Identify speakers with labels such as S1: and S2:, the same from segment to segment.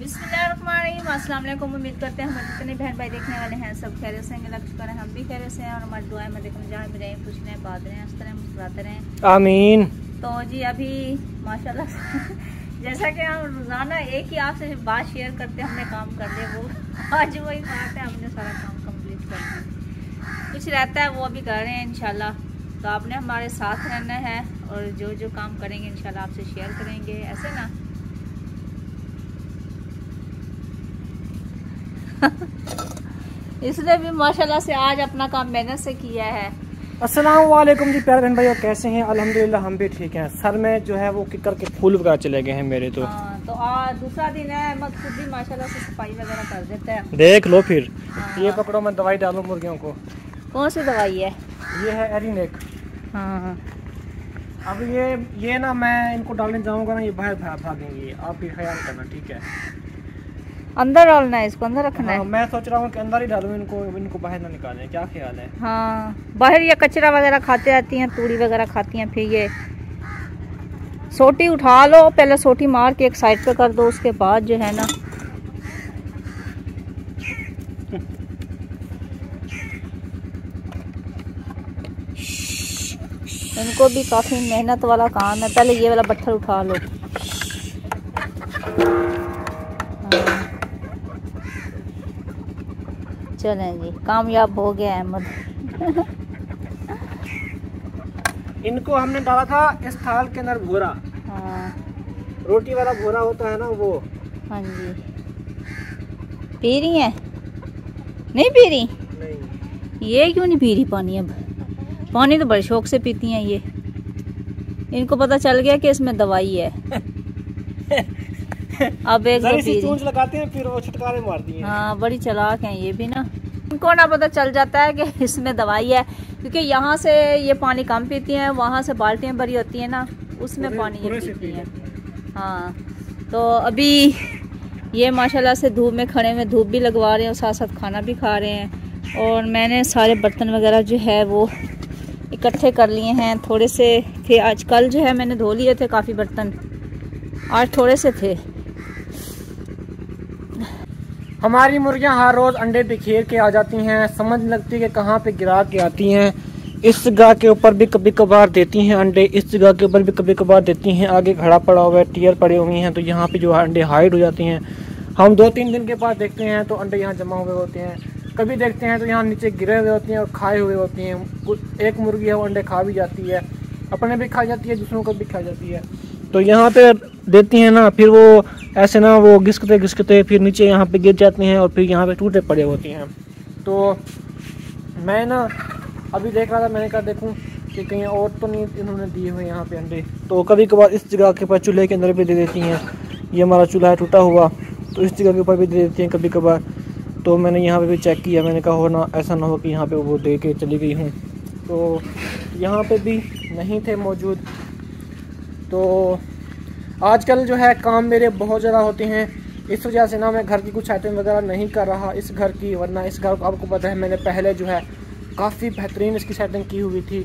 S1: अस्सलाम वालेकुम उम्मीद करते हैं हमारे जितने बहन भाई देखने वाले हैं सब खैर से लग चुका है हम भी खैर से हैं और हमारी दुआएँ में देखने जहाँ भी रहें खुश रहें बात रहें हँसते रहें मुस्कुराते रहें।
S2: आमीन।
S1: तो जी अभी माशाल्लाह जैसा कि हम रोज़ाना एक ही आपसे बात शेयर करते हमने काम कर लिया वो आज वही बात है हमने सारा काम कंप्लीट कर दिया। कुछ रहता है वो अभी कर रहे हैं इंशाल्लाह। तो आपने हमारे साथ रहना है और जो जो काम करेंगे इंशाल्लाह आपसे शेयर करेंगे ऐसे ना? इसने भी माशाल्लाह से आज अपना काम मेहनत से किया है।
S2: अस्सलाम वालेकुम जी प्यारे बहन भाइयों कैसे हैं? अल्हम्दुलिल्लाह हम भी ठीक हैं। सर में जो है वो किकर के फूल वगैरह चले गए हैं मेरे तो।
S1: हाँ, तो आज दूसरा दिन है खुद भी माशाल्लाह से सफ़ाई वगैरह कर देता है।
S2: देख लो फिर।
S1: हाँ।
S2: ये पकड़ो मैं दवाई डालूं मुर्गियों को।
S1: कौन सी दवाई है?
S2: ये है एरिनेक।
S1: हाँ।
S2: अब ये ये ना मैं इनको डालने जाऊँगा ना ये बाहर भाग भागेंगे आप भी ख्याल करना ठीक है?
S1: अंदर डालना है इसको अंदर रखना
S2: हाँ,
S1: है।
S2: मैं सोच रहा हूँ कि अंदर ही डालूं इनको इनको बाहर ना निकालें क्या ख्याल है?
S1: हाँ बाहर ये कचरा वगैरह खाते रहती हैं तूड़ी वगैरह खाती हैं फिर ये सोटी उठा लो पहले सोटी मार के एक साइड पे कर दो उसके बाद जो है ना। इनको भी काफ़ी मेहनत वाला काम है पहले ये वाला पत्थर उठा लो। चलें जी कामयाब हो गया अहमद।
S2: इनको हमने डाला था इस थाल के अंदर भूरा।
S1: हाँ।
S2: रोटी वाला भूरा होता है ना वो।
S1: हाँ जी। पी रही हैं? नहीं पी रही?
S2: नहीं।
S1: ये क्यों नहीं पी रही पानी अब? पानी तो बड़े शौक से पीती हैं ये। इनको पता चल गया कि इसमें दवाई है। अब एक
S2: चूंच लगाते हैं फिर वो छुटकारे मारती हैं।
S1: हाँ बड़ी चलाक हैं ये भी ना। इनको ना पता चल जाता है कि इसमें दवाई है क्योंकि यहाँ से ये पानी कम पीती हैं वहाँ से बाल्टियाँ भरी होती हैं ना उसमें पानी ये पीती हैं।
S2: हैं।
S1: हाँ तो अभी ये माशाल्लाह से धूप में खड़े हुए धूप भी लगवा रहे हैं और साथ साथ खाना भी खा रहे हैं। और मैंने सारे बर्तन वगैरह जो है वो इकट्ठे कर लिए हैं थोड़े से थे आज कल जो है मैंने धो लिए थे काफ़ी बर्तन। आज थोड़े से थे।
S2: हमारी मुर्गियाँ हर रोज अंडे बिखेर के आ जाती हैं। समझ लगती कि कहाँ पे गिरा के आती हैं। इस जगह के ऊपर भी कभी कभार देती हैं अंडे। इस जगह के ऊपर भी कभी कभार देती हैं। आगे खड़ा पड़ा हुआ है, टीयर पड़े हुए हैं तो यहाँ पे जो है अंडे हाइड हो जाती हैं। हम दो तीन दिन के बाद देखते हैं तो अंडे यहाँ जमा हुए होते हैं। कभी देखते हैं तो यहाँ नीचे गिरे हुए होते हैं और खाए हुए होते हैं। एक मुर्गी है, वो अंडे खा भी जाती है। अपने भी खा जाती है, दूसरों को भी खा जाती है। तो यहाँ पे देती हैं ना, फिर वो ऐसे ना वो घिसकते घिसकते फिर नीचे यहाँ पे गिर जाते हैं और फिर यहाँ पे टूटे पड़े होते हैं। तो मैं ना अभी देख रहा था, मैंने कहा देखूँ कि कहीं और तो नहीं इन्होंने दिए हुए यहाँ पे अंडे। तो कभी कभार इस जगह के पास चूल्हे के अंदर भी दे देती हैं। ये हमारा चूल्हा है, टूटा हुआ तो इस जगह के ऊपर भी दे देती हैं कभी कभार। तो मैंने यहाँ पे भी चेक किया, मैंने कहा हो ना, ऐसा ना हो कि यहाँ पे वो दे के चली गई हूँ। तो यहाँ पे भी नहीं थे मौजूद। तो आजकल जो है काम मेरे बहुत ज़्यादा होते हैं। इस वजह से ना मैं घर की कुछ आइटम वगैरह नहीं कर रहा इस घर की, वरना इस घर को, आपको पता है मैंने पहले जो है काफ़ी बेहतरीन इसकी सेटिंग की हुई थी।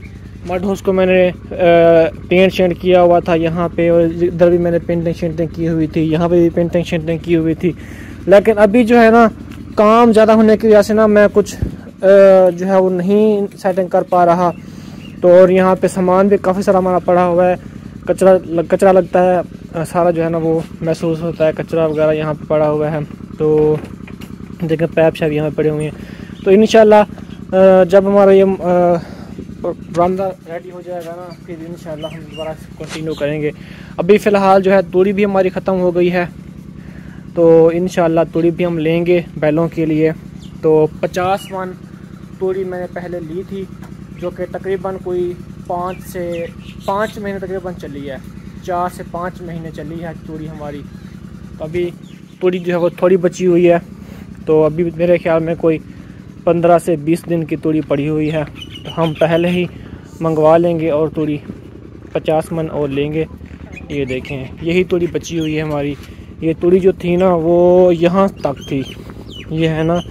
S2: मड हाउस को मैंने पेंट शेंट किया हुआ था यहाँ पे और इधर भी मैंने पेंटिंग शेंटिंग की हुई थी, यहाँ पे भी पेंटिंग शेंटिंग की हुई थी। लेकिन अभी जो है ना, काम ज़्यादा होने की वजह से ना मैं कुछ जो है वो नहीं सेटिंग कर पा रहा। तो और यहाँ पे सामान भी काफ़ी सारा हमारा पड़ा हुआ है। कचरा लग- कचरा लगता है सारा जो है ना वो महसूस होता है, कचरा वगैरह यहाँ पे पड़ा हुआ है तो देखें पैप शैप यहाँ पे पड़े हुए हैं। तो इन जब हमारा ये बरामदा रेडी हो जाएगा ना, फिर इन हम दोबारा कंटिन्यू करेंगे। अभी फ़िलहाल जो है, तूड़ी भी हमारी ख़त्म हो गई है तो इन तूड़ी भी हम लेंगे बैलों के लिए। तो पचास वन तूड़ी मैंने पहले ली थी, जो कि तकरीबन कोई पाँच से पाँच महीने तकरीबन चली है, चार से पाँच महीने चली है तूड़ी हमारी। तो अभी तूड़ी जो है वो थोड़ी बची हुई है तो अभी मेरे ख्याल में कोई पंद्रह से बीस दिन की तूड़ी पड़ी हुई है। तो हम पहले ही मंगवा लेंगे और तूड़ी पचास मन और लेंगे। ये देखें, यही तूड़ी बची हुई है हमारी। ये तूड़ी जो थी ना, वो यहाँ तक थी। ये है ना,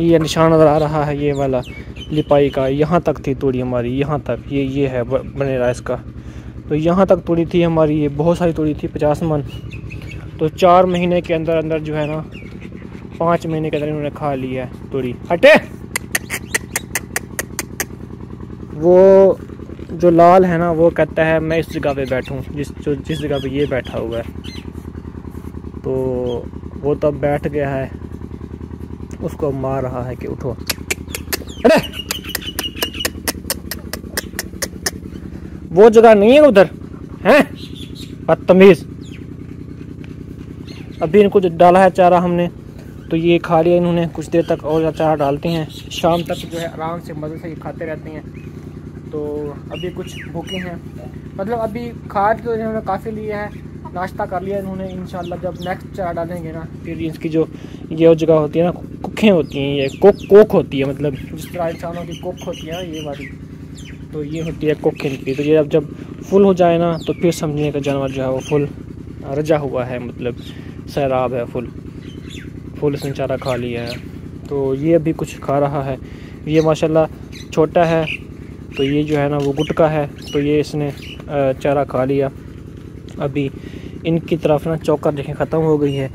S2: ये निशान नज़र आ रहा है, ये वाला। लिपाई का, यहाँ तक थी तोड़ी हमारी, यहाँ तक, ये ये है बनेरा इसका तो यहाँ तक तोड़ी थी हमारी, ये बहुत सारी तोड़ी थी, पचास मन। तो चार महीने के अंदर अंदर जो है ना, पाँच महीने के अंदर इन्होंने खा लिया है तोड़ी। हटे! वो जो लाल है ना, वो कहता है, मैं इस जगह पे बैठूं, जिस, जो, जिस जगह पे ये बैठा हुआ है। तो वो तब बैठ गया है, उसको मार रहा है कि उठो। अरे वो जगह नहीं है उधर, हैं? बदतमीज। अभी इनको जो डाला है चारा हमने तो ये खा लिया इन्होंने, कुछ देर तक और चारा डालते हैं। शाम तक जो है आराम से मज़े से ये खाते रहते हैं। तो अभी कुछ भूखे हैं। मतलब अभी खाद तो इन्होंने काफ़ी लिया है, नाश्ता कर लिया इन्होंने इन जब नेक्स्ट चारा डालेंगे ना, फिर इसकी जो ये जगह होती है ना कुखें होती हैं ये, कोक कोक होती है मतलब जिस तरह इंसानों की कोक होती है ये वाली। तो ये होती है कोक इनकी तो ये अब जब फुल हो जाए ना तो फिर समझिए कि जानवर जो है वो फुल रजा हुआ है मतलब सैराब है फुल। फुल इसने चारा खा लिया है। तो ये अभी कुछ खा रहा है। ये माशाल्लाह छोटा है तो ये जो है ना वो गुटका है तो ये इसने चारा खा लिया। अभी इनकी तरफ़ ना चौकर देखें ख़त्म हो गई है।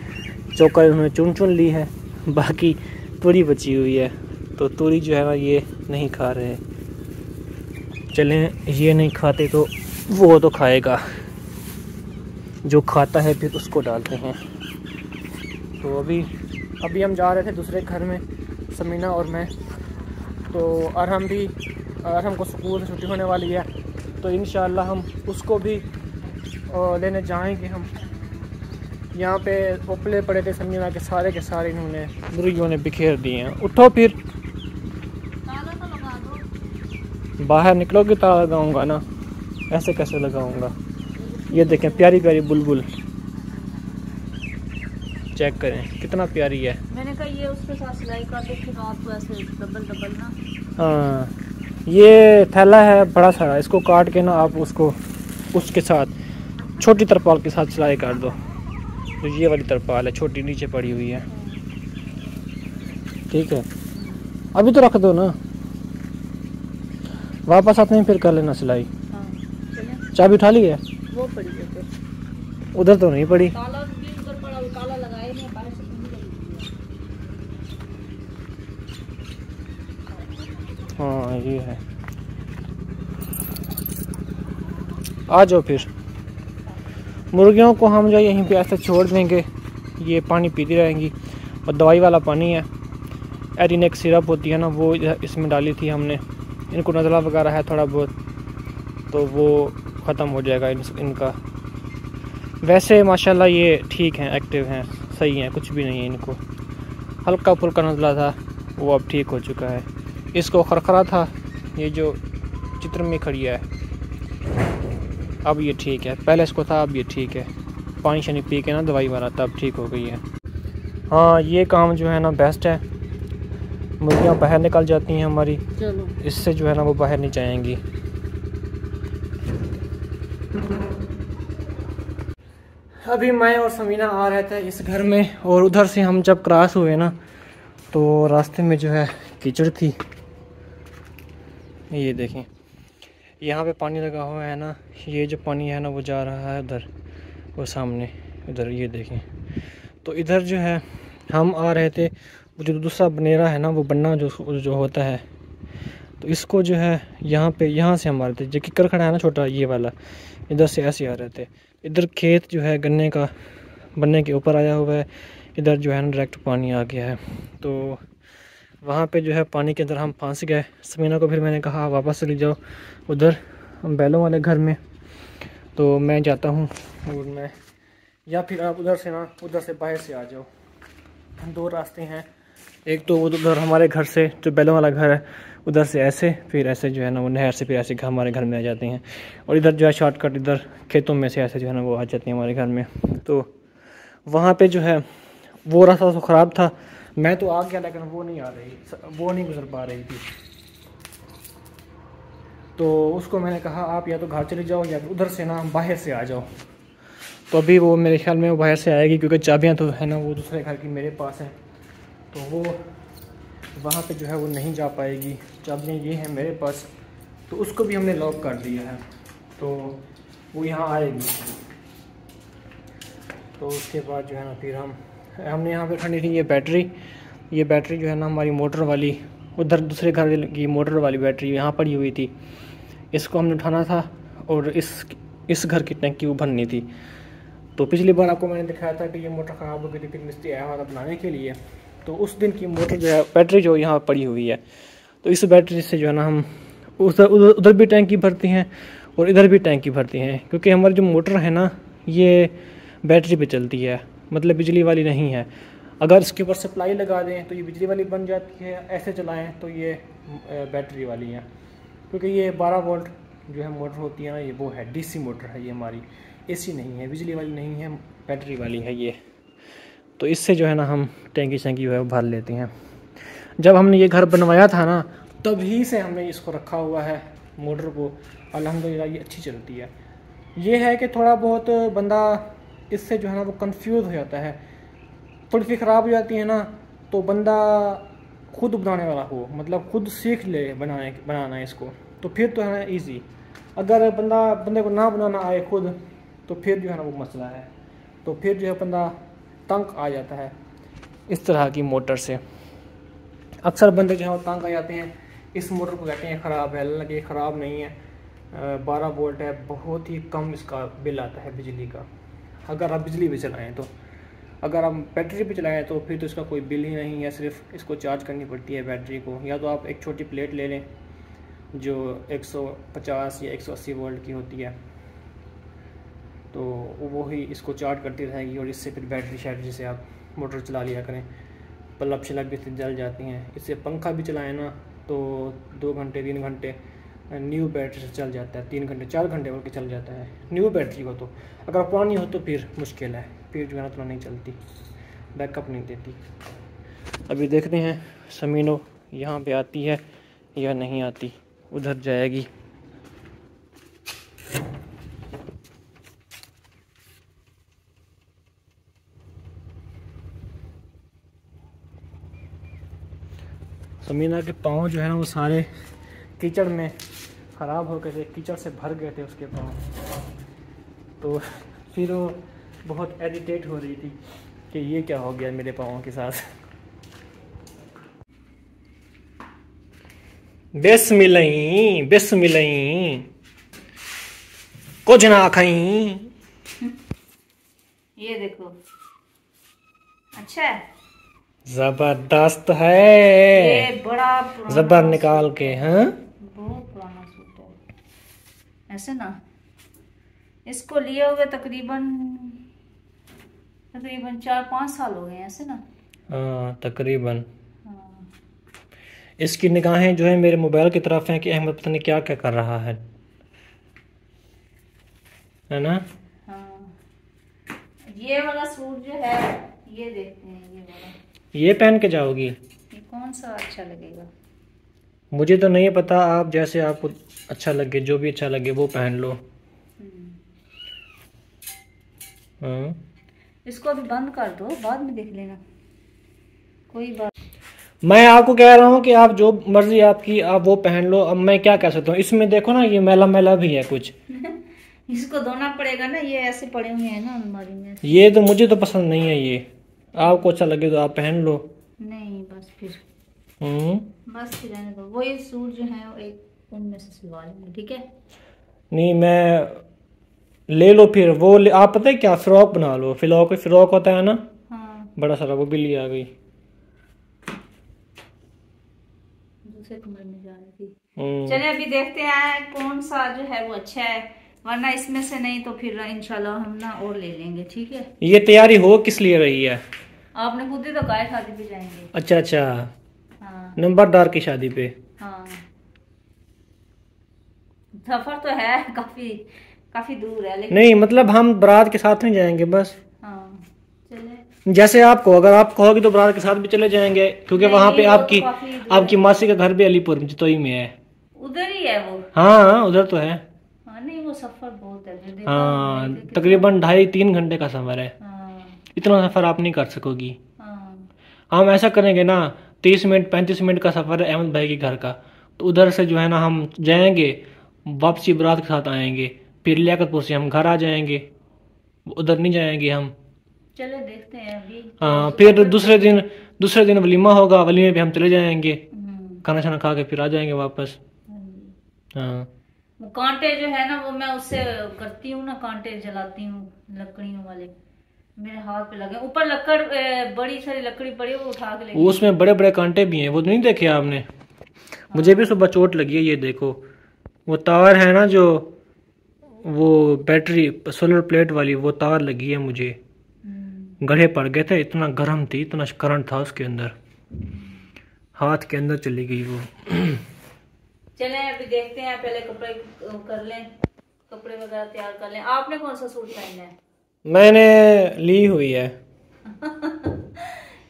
S2: चौकर इन्होंने चुन चुन ली है, बाकी तूरी बची हुई है। तो तूरी जो है ना ये नहीं खा रहे। चलें, ये नहीं खाते तो वो तो खाएगा। जो खाता है फिर उसको डालते हैं। तो अभी अभी हम जा रहे थे दूसरे घर में, समीना और मैं। तो अरहम भी अरहम को स्कूल से छुट्टी होने वाली है। तो इन हम उसको भी लेने जाएँगे हम। यहाँ पे उपले पड़े थे समीना के, सारे के सारे इन्होंने, मुर्गियों ने बिखेर दिए हैं। उठो फिर तो बाहर निकलोगे ताला लगाऊँगा ना। ऐसे कैसे लगाऊँगा? ये देखें प्यारी प्यारी बुलबुल। चेक करें कितना प्यारी है।
S1: मैंने कहा ये उसके साथ सिलाई कर दे फिर आपको ऐसे डबल डबल ना।
S2: हाँ ये थैला है बड़ा सारा इसको काट के ना आप उसको उसके साथ छोटी तरपाल के साथ सिलाई कर दो। तो ये वाली तरपाल है छोटी नीचे पड़ी हुई है। ठीक है। अभी तो रख दो ना। वापस आते हैं फिर कर लेना सिलाई। हाँ, चाबी उठा ली है? वो पड़ी है उधर तो नहीं पड़ी। हाँ ये है। आ जाओ फिर। मुर्गियों को हम जो यहीं पे ऐसे छोड़ देंगे। ये पानी पीती रहेंगी। और दवाई वाला पानी है। एरिनेक सिरप होती है ना वो इसमें डाली थी हमने। इनको नज़ला वगैरह है थोड़ा बहुत तो वो ख़त्म हो जाएगा इन, इनका। वैसे माशाल्लाह ये ठीक हैं एक्टिव हैं सही हैं कुछ भी नहीं है इनको। हल्का फुल्का नज़ला था वो अब ठीक हो चुका है। इसको खरखरा था ये जो चित्र में खड़ी है। अब ये ठीक है पहले इसको था अब ये ठीक है। पानी शानी पी के ना दवाई वाला तब ठीक हो गई है। हाँ ये काम जो है ना बेस्ट है। मुर्गियाँ बाहर निकल जाती हैं हमारी। इससे जो है ना वो बाहर नहीं जाएँगी। अभी मैं और समीना आ रहे थे इस घर में और उधर से हम जब क्रॉस हुए ना तो रास्ते में जो है कीचड़ थी। ये देखें। यहाँ पे पानी लगा हुआ है ना ये जो पानी है ना वो जा रहा है उधर वो सामने। इधर ये देखें। तो इधर जो है हम आ रहे थे जो दूसरा बनेरा है ना, वो बनना जो जो होता है। तो इसको जो है, यहाँ पे, यहाँ से हम आ रहे थे जो किकर खड़ा है ना छोटा, ये वाला, इधर से ऐसे आ रहे थे। इधर खेत जो है, गन्ने का, बनने के ऊपर आया हुआ है। इधर जो है ना डायरेक्ट पानी आ गया है। तो वहाँ पे जो है, पानी के अंदर हम फंस गए। समीना को फिर मैंने कहा, वापस चली जाओ उधर बैलों वाले घर में। तो मैं जाता हूँ और मैं, या फिर आप उधर से ना, उधर से बाहर से आ जाओ। दो रास्ते हैं। एक तो उधर हमारे घर से, जो बैलों वाला घर है, उधर से ऐसे, फिर ऐसे जो है ना वो नहर से, फिर ऐसे हमारे घर में आ जाते हैं। और इधर जो है शॉर्टकट इधर खेतों में से ऐसे जो है ना वो आ जाते हैं हमारे घर में। तो वहाँ पे जो है, वो रास्ता तो ख़राब था। मैं तो आ गया, लेकिन वो नहीं आ रही, वो नहीं गुजर पा रही थी। तो उसको मैंने कहा, आप या तो घर चले जाओ, या उधर से ना बाहर से आ जाओ। तो अभी वो मेरे ख्याल में वो बाहर से आएगी, क्योंकि चाबियाँ तो है ना वो दूसरे घर की मेरे पास हैं। तो वो वहाँ पे जो है वो नहीं जा पाएगी। चाबियाँ ये हैं मेरे पास तो उसको भी हमने लॉक कर दिया है। तो वो यहाँ आएगी। तो उसके बाद जो है ना फिर हम, हमने यहाँ पे ठंडी थी ये बैटरी। ये बैटरी जो है ना हमारी मोटर वाली, उधर दूसरे घर की मोटर वाली बैटरी यहाँ पड़ी हुई थी। इसको हमने उठाना था और इस इस घर की टंकी वो भरनी थी। तो पिछली बार आपको मैंने दिखाया था कि ये मोटर ख़राब हो गई थी, फिर मिस्त्री आया हुआ था बनाने के लिए। तो उस दिन की मोटर जो है, बैटरी जो यहाँ पड़ी हुई है। तो इस बैटरी से जो है ना हम उधर उधर भी टैंकी भरती हैं और इधर भी टैंकी भरती हैं, क्योंकि हमारी जो मोटर है ना, ये बैटरी पे चलती है मतलब बिजली वाली नहीं है। अगर इसके ऊपर सप्लाई लगा दें तो ये बिजली वाली बन जाती है, ऐसे चलाएँ तो ये बैटरी वाली है। क्योंकि ये 12 वोल्ट जो है मोटर होती है ना, ये वो है, डीसी मोटर है ये हमारी, एसी नहीं है, बिजली वाली नहीं है, बैटरी वाली है ये। तो इससे जो है ना हम टेंकी शेंकी जो है भर लेते हैं। जब हमने ये घर बनवाया था ना, तभी से हमने इसको रखा हुआ है, मोटर को। अलहमदिल्ला ये अच्छी चलती है। ये है कि थोड़ा बहुत बंदा इससे जो है ना वो कंफ्यूज हो जाता है। थोड़ी सी ख़राब हो जाती है ना तो बंदा खुद बनाने वाला हो मतलब खुद सीख ले बनाने, बनाना इसको। तो फिर तो है ना ईजी अगर बंदा, बंदे को ना बनाना आए खुद तो फिर जो है ना वो मसला है। तो फिर जो है बंदा तंग आ जाता है इस तरह की मोटर से। अक्सर बंदे जो है वो तंग आ जाते हैं, इस मोटर को कहते हैं ख़राब है। हालाँकि ख़राब नहीं है। बारह वोल्ट है, बहुत ही कम इसका बिल आता है बिजली का। अगर आप बिजली भी चलाएँ तो। अगर आप बैटरी पे चलाएँ तो फिर तो इसका कोई बिल ही नहीं है, सिर्फ़ इसको चार्ज करनी पड़ती है बैटरी को। या तो आप एक छोटी प्लेट ले लें, जो 150 या 180 वोल्ट की होती है। तो वो ही इसको चार्ज करती रहेगी और इससे फिर बैटरी शैटरी से आप मोटर चला लिया करें पल्लब शलब भी जल जाती हैं। इससे पंखा भी चलाएँ ना तो दो घंटे, तीन घंटे, न्यू बैटरी से चल जाता है, तीन घंटे, चार घंटे बल्कि चल जाता है, न्यू बैटरी को तो। अगर पुरानी हो तो फिर मुश्किल है, फिर जो है ना तो नहीं चलती, बैकअप नहीं देती। अभी देखते हैं, समीनो यहाँ पे आती है या नहीं आती, उधर जाएगी। समीना के पाँव जो है ना वो सारे कीचड़ में ख़राब हो गए थे कीचड़ से भर गए थे उसके पाँव। तो फिर वो बहुत एडिटेट हो रही थी कि ये क्या हो गया मेरे पाँव के साथ। बेस मिलई बेस मिलई कुछ ना खाई।
S1: ये देखो। अच्छा है?
S2: ज़बरदस्त है।
S1: ये बड़ा
S2: जबर निकाल के हाँ?
S1: बहुत पुराना सूट है। ऐसे ना इसको लिए हुए तकरीबन तकरीबन चार पाँच साल हो गए ऐसे ना?
S2: हाँ तकरीबन।
S1: हाँ।
S2: इसकी निगाहें जो है मेरे मोबाइल की तरफ़ हैं कि अहमद पता नहीं क्या क्या कर रहा है। है ना?
S1: हाँ। ये वाला सूट जो है ये देखते हैं ये वाला।
S2: ये पहन के जाओगी?
S1: ये कौन सा अच्छा लगेगा?
S2: मुझे तो नहीं पता आप जैसे आपको अच्छा लगे जो भी अच्छा लगे वो पहन लो।
S1: हम्म।
S2: हाँ
S1: इसको अभी बंद कर दो बाद में देख लेना। कोई बात
S2: मैं आपको कह रहा हूँ कि आप जो मर्ज़ी आपकी आप वो पहन लो। अब मैं क्या कह सकता हूँ? इसमें देखो ना ये मैला मैला भी है कुछ।
S1: इसको धोना पड़ेगा ना ये ऐसे पड़े हुए हैं ना अलमारी में।
S2: ये तो मुझे तो पसंद नहीं है ये। आपको अच्छा लगे तो आप पहन लो।
S1: नहीं बस फिर।
S2: हम्म।
S1: बस फिर रहने दो। वही सूट जो है वो एक उनमें से सिलवा लेंगे ठीक है?
S2: नहीं मैं ले लो फिर। वो ले, आप पता है क्या? फ्रॉक बना लो। फ्रॉक फ्रॉक होता है ना?
S1: हाँ।
S2: बड़ा सारा वो भी ले आ गई।
S1: दूसरे कमरे में जा रही थी।
S2: हम्म,
S1: अभी देखते हैं कौन सा जो है वो अच्छा है। वरना इसमें से नहीं तो फिर इंशाल्लाह हम ना और ले लेंगे ठीक है?
S2: ये तैयारी हो किस लिए रही है?
S1: आपने खुद ही तो गाय शादी पे जाएँगे।
S2: अच्छा अच्छा।
S1: हाँ।
S2: नंबरदार की शादी पे।
S1: हाँ। सफ़र तो है काफ़ी काफ़ी दूर है लेकिन
S2: नहीं मतलब हम बारात के साथ नहीं जाएँगे बस।
S1: हाँ
S2: जैसे आपको अगर आप कहोगे तो बारात के साथ भी चले जाएँगे क्योंकि वहाँ पे आपकी
S1: तो
S2: आपकी मासी का घर भी अलीपुर में जितोई में है।
S1: उधर ही है वो?
S2: हाँ हाँ उधर तो है।
S1: हाँ नहीं वो सफ़र बहुत है
S2: हाँ तकरीबन ढाई तीन घंटे का सफ़र है।
S1: हाँ।
S2: इतना सफ़र आप नहीं कर सकोगी।
S1: हाँ।
S2: हम ऐसा करेंगे ना तीस मिनट पैंतीस मिनट का सफ़र है अहमद भाई के घर का। तो उधर से जो है ना हम जाएँगे वापसी बरात के साथ आएँगे। फिर लियाकतपुर से हम घर आ जाएँगे। उधर नहीं जाएँगे हम।
S1: चले देखते हैं अभी।
S2: हाँ फिर दूसरे दिन दूसरे दिन वलीमा होगा वलीमे पे हम चले जाएँगे।
S1: हम्म,
S2: खाना छाना खा के फिर आ जाएँगे वापस।
S1: हाँ जी।
S2: हाँ।
S1: कांटे जो है ना वो मैं उससे करती हूँ ना कांटे जलाती हूँ लकड़ियों वाले। मेरे हाथ पे लगे। ऊपर लकड़ बड़ी सारी लकड़ी पड़ी है, वो उठा के लेके
S2: उसमें बड़े बड़े कांटे भी हैं वो नहीं देखे आपने? मुझे भी सुबह चोट लगी है ये देखो। वो तार है ना जो वो बैटरी सोलर प्लेट वाली वो तार लगी है मुझे।
S1: हम्म,
S2: गढ़े पड़ गए थे इतना गर्म थी इतना करंट था उसके अंदर। हाथ के अंदर चली गई वो।
S1: चले अभी देखते हैं पहले कपड़े कर लें कपड़े वगैरह तैयार कर लें। आपने कौन सा सूट पहनना है?
S2: मैंने ली हुई है।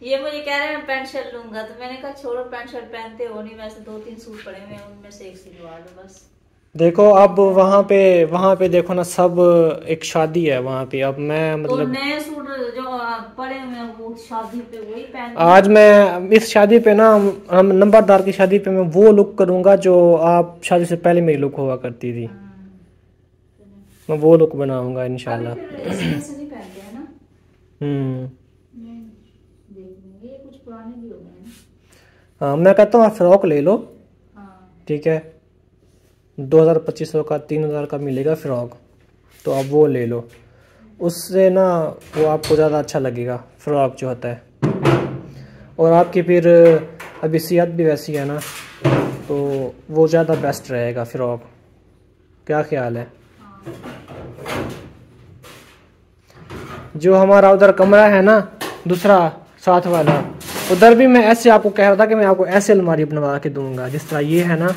S1: ये मुझे कह रहे हैं मैं पैंट शर्ट लूँगा। तो मैंने कहा छोड़ो पैंट शर्ट पहनते हो नहीं वैसे दो तीन सूट पड़े हुए हैं उनमें से एक सिलवा लो बस।
S2: देखो अब वहाँ पे वहाँ पे देखो ना सब एक शादी है वहाँ पे। अब मैं मतलब तो
S1: नए सूट जो पड़े हुए हैं वो शादी पे वही पहन
S2: आज मैं इस शादी पे ना हम नंबरदार की शादी पे मैं वो लुक करूँगा जो आप शादी से पहले मेरी लुक हुआ करती थी। मैं वो लुक बनाऊँगा
S1: इन हैं
S2: हम्म।
S1: देख लेंगे ये कुछ पुराने भी हो हैं।
S2: हाँ मैं कहता हूँ आप फ्रॉक ले लो।
S1: हाँ।
S2: ठीक है? दो हज़ार पच्चीस सौ का तीन हज़ार का मिलेगा फ्रॉक। तो आप वो ले लो। उससे ना वो आपको ज़्यादा अच्छा लगेगा फ्रॉक जो होता है। और आपकी फिर अभी सेहत भी वैसी है ना तो वो ज़्यादा बेस्ट रहेगा फ्रॉक। क्या ख्याल है। जो हमारा उधर कमरा है ना, दूसरा साथ वाला, उधर भी मैं ऐसे आपको कह रहा था कि मैं आपको ऐसे अलमारी बनवा के दूँगा, जिस तरह ये है ना,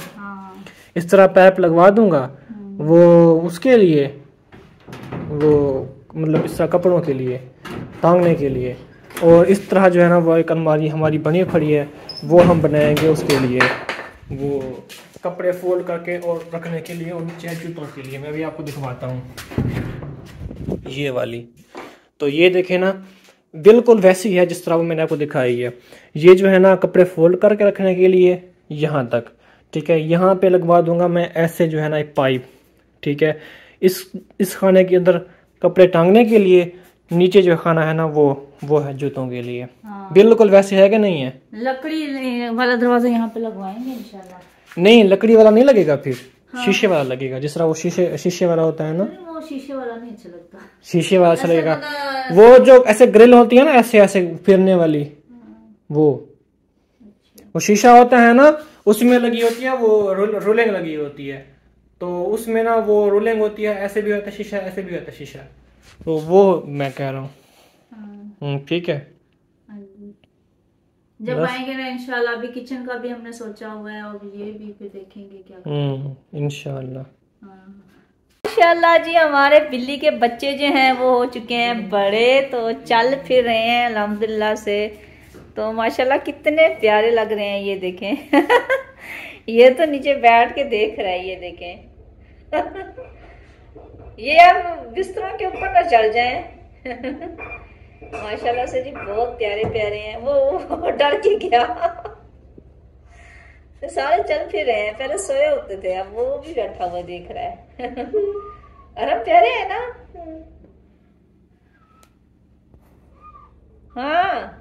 S2: इस तरह पैप लगवा दूँगा, वो उसके लिए, वो मतलब इस तरह कपड़ों के लिए टांगने के लिए, और इस तरह जो है ना, वो एक अलमारी हमारी बनी खड़ी है, वो हम बनाएँगे उसके लिए, वो कपड़े फोल्ड करके और रखने के लिए और नीचे जूतों के लिए, मैं भी आपको दिखवाता हूँ, ये वाली। तो ये देखे ना बिल्कुल वैसी है जिस तरह वो मैंने आपको दिखाई है। ये जो है ना कपड़े फोल्ड करके रखने के लिए यहाँ तक ठीक है? यहाँ पे लगवा दूँगा मैं ऐसे जो है ना एक पाइप ठीक है? इस इस खाने के अंदर कपड़े टांगने के लिए नीचे जो खाना है ना वो वो है जूतों के लिए।
S1: हाँ।
S2: बिल्कुल वैसे है कि नहीं है?
S1: लकड़ी वाला दरवाज़ा यहाँ पे लगवाएँगे इंशाल्लाह।
S2: नहीं लकड़ी वाला नहीं लगेगा फिर? शीशे वाला लगेगा जिस तरह वो शीशे शीशे वाला होता है ना?
S1: वो शीशे वाला नहीं अच्छा लगता।
S2: शीशे वाला अच्छा लगेगा।
S1: मतलब-
S2: वो जो ऐसे ग्रिल होती है ना ऐसे ऐसे फिरने वाली वो। वो शीशा होता है ना उसमें लगी होती है वो रोल, रोलिंग लगी होती है। तो उसमें ना वो रोलिंग होती है ऐसे भी होता है शीशा ऐसे भी होता है शीशा। तो वो मैं कह रहा हूँ।
S1: हाँ,
S2: हम्म, ठीक है
S1: हाँ। जब आएँगे ना इंशाल्लाह अभी किचन का भी हमने सोचा हुआ है और ये भी फिर देखेंगे क्या
S2: हम्म इंशाल्लाह।
S1: माशाल्लाह जी हमारे बिल्ली के बच्चे जो हैं वो हो चुके हैं बड़े तो चल फिर रहे हैं अल्हम्दुलिल्लाह से। तो माशाल्लाह कितने प्यारे लग रहे हैं ये देखें। ये तो नीचे बैठ के देख रहा है ये देखें। ये अब बिस्तरों के ऊपर ना चल जाएँ। माशाल्लाह से जी बहुत प्यारे प्यारे हैं। वो, वो डर के गया तो सारे चल फिर रहे हैं। पहले सोए होते थे अब वो भी बैठा हुआ देख रहा है। अरे प्यारे है ना? हाँ।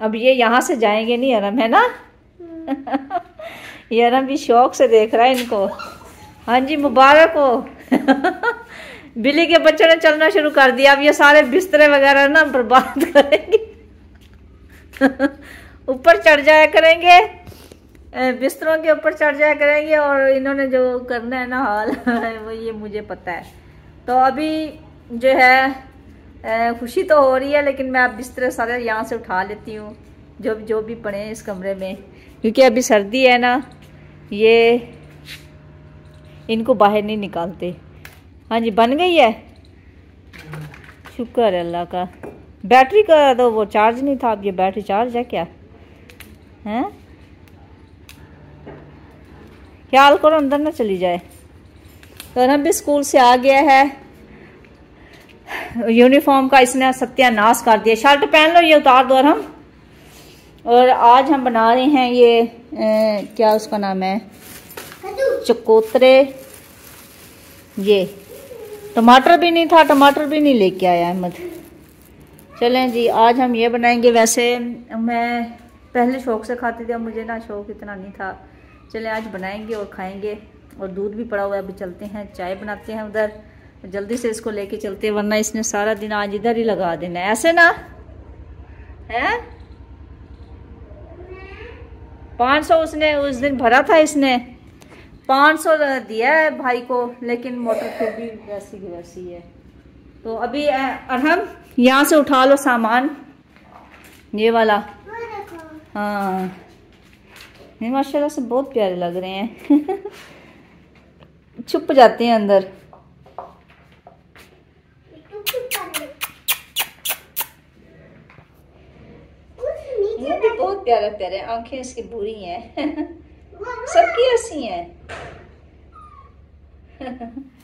S1: अब ये यहाँ से जाएँगे नहीं अरम है ना? ये अरम भी शौक से देख रहा है इनको। हाँ जी, मुबारक हो। बिल्ली के बच्चों ने चलना शुरू कर दिया। अब ये सारे बिस्तरे वगैरह ना बर्बाद करेंगे। ऊपर चढ़ जाया करेंगे। बिस्तरों के ऊपर चढ़ जाया करेंगे और इन्होंने जो करना है ना हाल, वो ये मुझे पता है। तो अभी जो है खुशी तो हो रही है, लेकिन मैं अब बिस्तरे सारे यहाँ से उठा लेती हूँ। जो जो भी पड़े हैं इस कमरे में। क्योंकि अभी सर्दी है ना, ये इनको बाहर नहीं निकालते। हाँ जी बन गई है? शुक्र है अल्लाह का। बैटरी का तो वो चार्ज नहीं था अब ये बैटरी चार्ज है क्या? हैं? ख्याल करो अंदर ना चली जाए। तो हम भी स्कूल से आ गया है। यूनिफॉर्म का इसने सत्यानाश कर दिया। शर्ट पहन लो ये उतार दो और हम। और आज हम बना रहे हैं ये अ, क्या उसका नाम है? चकोतरे, ये। टमाटर भी नहीं था, टमाटर भी नहीं लेके आया अहमद। चलें जी, आज हम ये बनाएँगे। वैसे मैं पहले शौक से खाती थी, अब मुझे ना शौक इतना नहीं था। चले, आज बनाएँगे और खाएँगे। और दूध भी पड़ा हुआ है, अभी चलते हैं, चाय बनाते हैं उधर। जल्दी से इसको लेके चलते हैं, वरना इसने सारा दिन आज इधर ही लगा देना है। ऐसे ना? है? पाँच सौ उसने, उस दिन भरा था इसने। पाँच सौ दिया है भाई को, लेकिन मोटर फिर भी वैसी की वैसी है। तो अभी अरहम, यहाँ से उठा लो सामान। ये वाला। हाँ। ये माशाल्लाह से बहुत प्यारे लग रहे हैं। छुप जाते हैं अंदर। बहुत प्यारे प्यारे आँखें इसकी बुरी हैं। Só que é assim é?